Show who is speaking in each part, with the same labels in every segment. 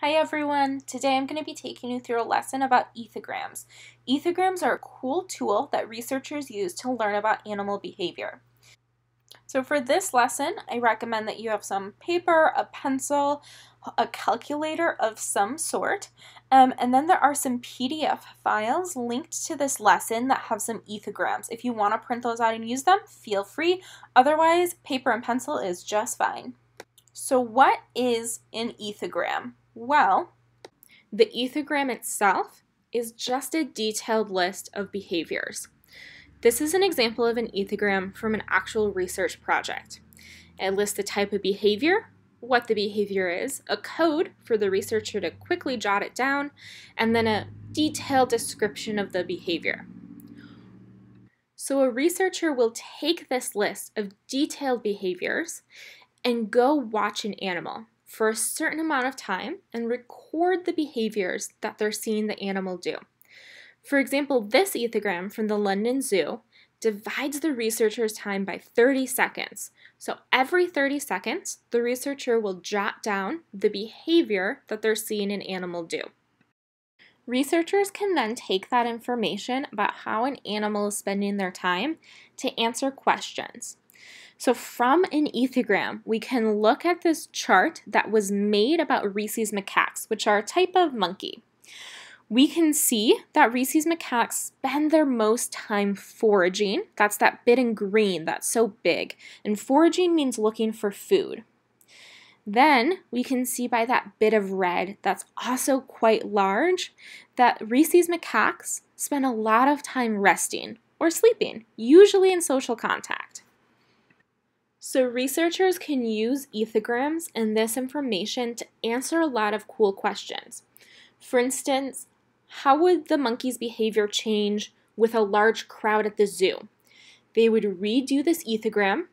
Speaker 1: Hi everyone! Today I'm going to be taking you through a lesson about ethograms. Ethograms are a cool tool that researchers use to learn about animal behavior. So for this lesson, I recommend that you have some paper, a pencil, a calculator of some sort, um, and then there are some PDF files linked to this lesson that have some ethograms. If you want to print those out and use them, feel free. Otherwise, paper and pencil is just fine. So what is an ethogram? Well, the ethogram itself is just a detailed list of behaviors. This is an example of an ethogram from an actual research project. It lists the type of behavior, what the behavior is, a code for the researcher to quickly jot it down, and then a detailed description of the behavior. So a researcher will take this list of detailed behaviors and go watch an animal for a certain amount of time and record the behaviors that they're seeing the animal do. For example, this ethogram from the London Zoo divides the researcher's time by 30 seconds. So every 30 seconds, the researcher will jot down the behavior that they're seeing an animal do. Researchers can then take that information about how an animal is spending their time to answer questions. So from an ethogram, we can look at this chart that was made about Rhesus macaques, which are a type of monkey. We can see that Rhesus macaques spend their most time foraging. That's that bit in green that's so big. And foraging means looking for food. Then we can see by that bit of red that's also quite large that Rhesus macaques spend a lot of time resting or sleeping, usually in social contact. So researchers can use ethograms and this information to answer a lot of cool questions. For instance, how would the monkey's behavior change with a large crowd at the zoo? They would redo this ethogram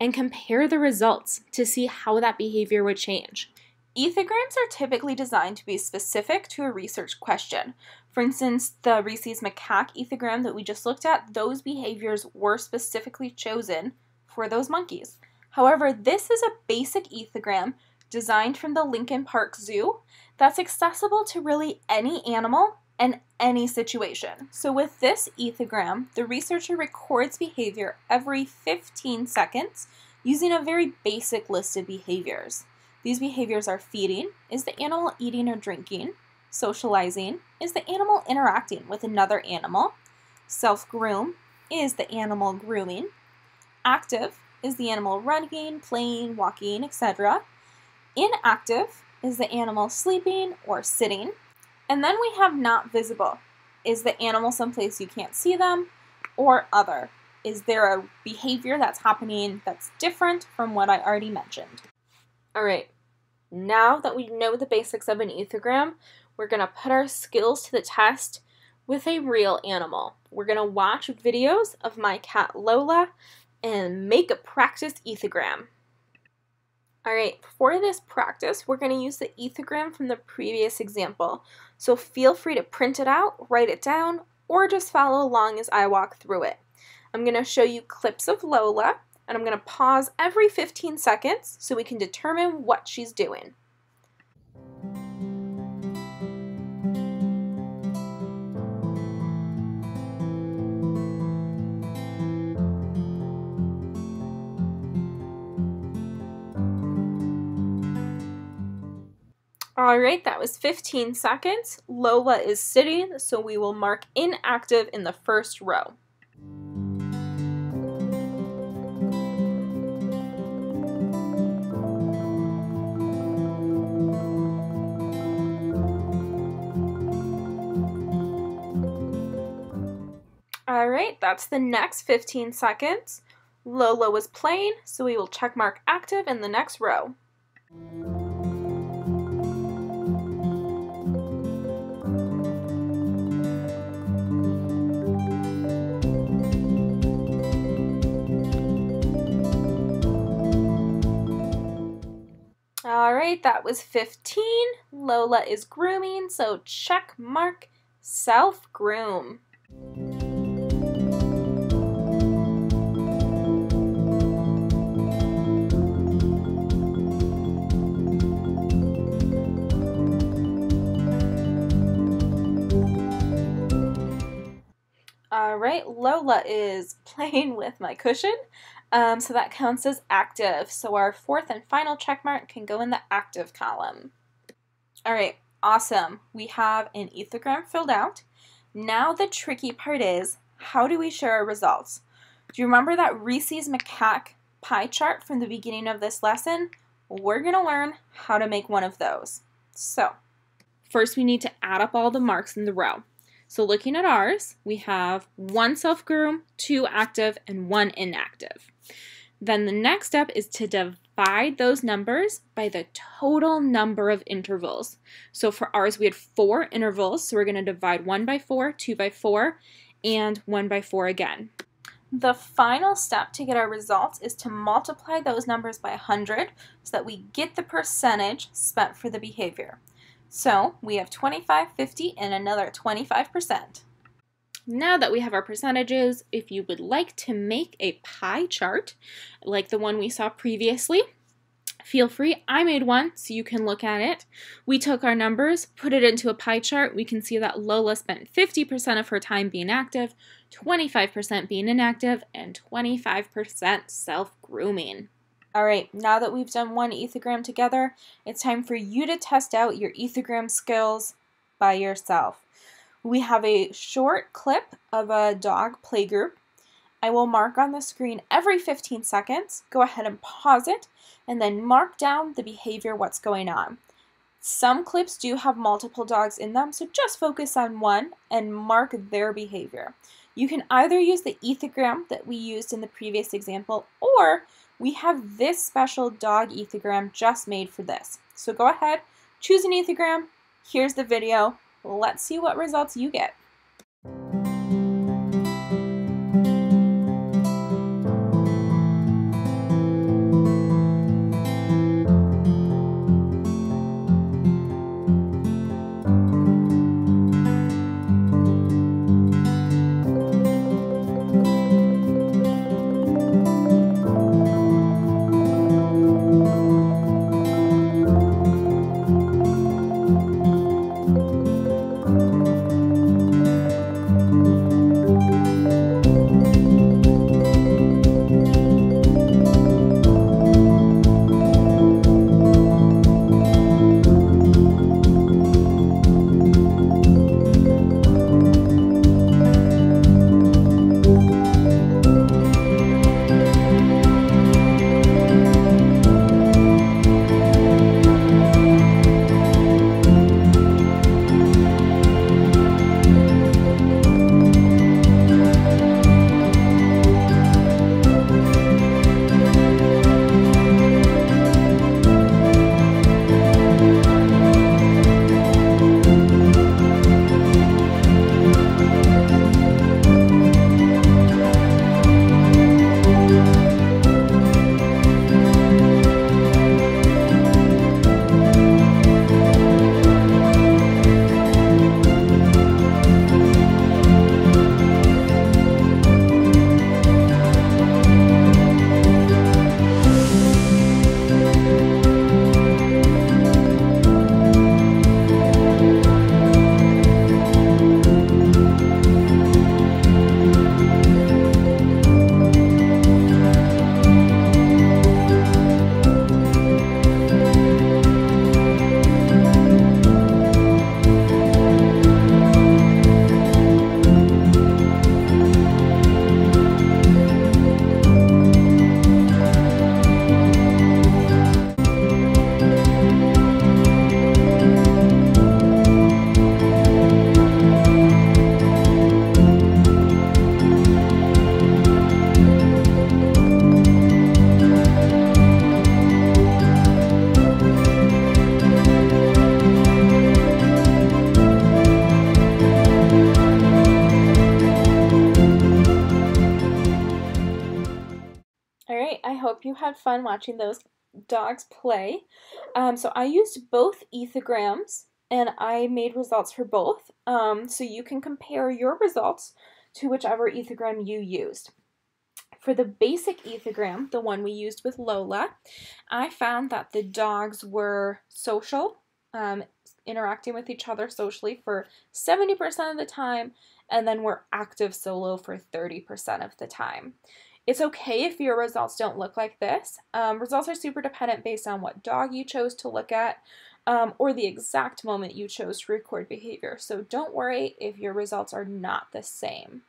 Speaker 1: and compare the results to see how that behavior would change. Ethograms are typically designed to be specific to a research question. For instance, the Rhesus macaque ethogram that we just looked at, those behaviors were specifically chosen for those monkeys. However, this is a basic ethogram designed from the Lincoln Park Zoo that's accessible to really any animal and any situation. So with this ethogram, the researcher records behavior every 15 seconds using a very basic list of behaviors. These behaviors are feeding, is the animal eating or drinking? Socializing, is the animal interacting with another animal? Self-groom, is the animal grooming? Active is the animal running, playing, walking, etc. Inactive is the animal sleeping or sitting. And then we have not visible. Is the animal someplace you can't see them? Or other. Is there a behavior that's happening that's different from what I already mentioned? All right, now that we know the basics of an ethogram, we're going to put our skills to the test with a real animal. We're going to watch videos of my cat Lola and make a practice ethogram. Alright, for this practice, we're going to use the ethogram from the previous example. So feel free to print it out, write it down, or just follow along as I walk through it. I'm going to show you clips of Lola, and I'm going to pause every 15 seconds so we can determine what she's doing. Alright, that was 15 seconds. Lola is sitting, so we will mark inactive in the first row. Alright, that's the next 15 seconds. Lola was playing, so we will check mark active in the next row. All right, that was 15. Lola is grooming, so check mark self groom. All right, Lola is playing with my cushion um, so that counts as active. So our fourth and final check mark can go in the active column. All right, awesome. We have an ethogram filled out. Now the tricky part is, how do we share our results? Do you remember that Rhesus macaque pie chart from the beginning of this lesson? We're going to learn how to make one of those. So, first we need to add up all the marks in the row. So looking at ours, we have one self-groom, two active, and one inactive. Then the next step is to divide those numbers by the total number of intervals. So for ours, we had four intervals, so we're going to divide one by four, two by four, and one by four again. The final step to get our results is to multiply those numbers by 100 so that we get the percentage spent for the behavior. So we have 25, 50, and another 25%. Now that we have our percentages, if you would like to make a pie chart like the one we saw previously, feel free. I made one so you can look at it. We took our numbers, put it into a pie chart. We can see that Lola spent 50% of her time being active, 25% being inactive, and 25% self-grooming. All right, now that we've done one ethogram together, it's time for you to test out your ethogram skills by yourself. We have a short clip of a dog playgroup. I will mark on the screen every 15 seconds. Go ahead and pause it and then mark down the behavior, what's going on. Some clips do have multiple dogs in them, so just focus on one and mark their behavior. You can either use the ethogram that we used in the previous example, or we have this special dog ethogram just made for this. So go ahead, choose an ethogram, here's the video, let's see what results you get. Had fun watching those dogs play. Um, so I used both ethograms and I made results for both. Um, so you can compare your results to whichever ethogram you used. For the basic ethogram, the one we used with Lola, I found that the dogs were social, um, interacting with each other socially for 70% of the time, and then we're active solo for 30% of the time. It's okay if your results don't look like this. Um, results are super dependent based on what dog you chose to look at um, or the exact moment you chose to record behavior. So don't worry if your results are not the same.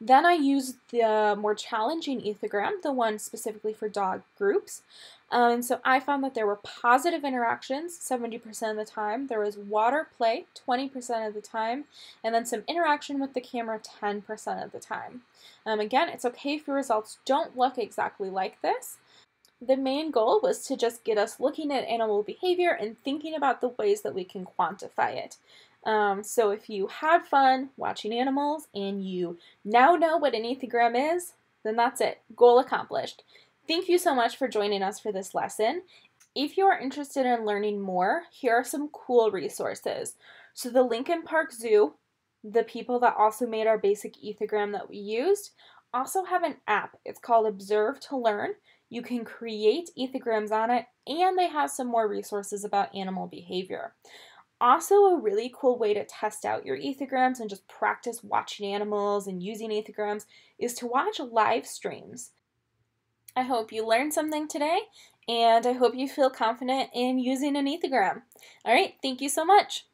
Speaker 1: Then I used the more challenging ethogram, the one specifically for dog groups. Um, and so I found that there were positive interactions 70% of the time, there was water play 20% of the time, and then some interaction with the camera 10% of the time. Um, again, it's okay if your results don't look exactly like this. The main goal was to just get us looking at animal behavior and thinking about the ways that we can quantify it. Um, so if you had fun watching animals and you now know what an ethogram is, then that's it. Goal accomplished. Thank you so much for joining us for this lesson. If you are interested in learning more, here are some cool resources. So the Lincoln Park Zoo, the people that also made our basic ethogram that we used, also have an app. It's called Observe to Learn. You can create ethograms on it, and they have some more resources about animal behavior. Also, a really cool way to test out your ethograms and just practice watching animals and using ethograms is to watch live streams. I hope you learned something today, and I hope you feel confident in using an ethogram. All right, thank you so much.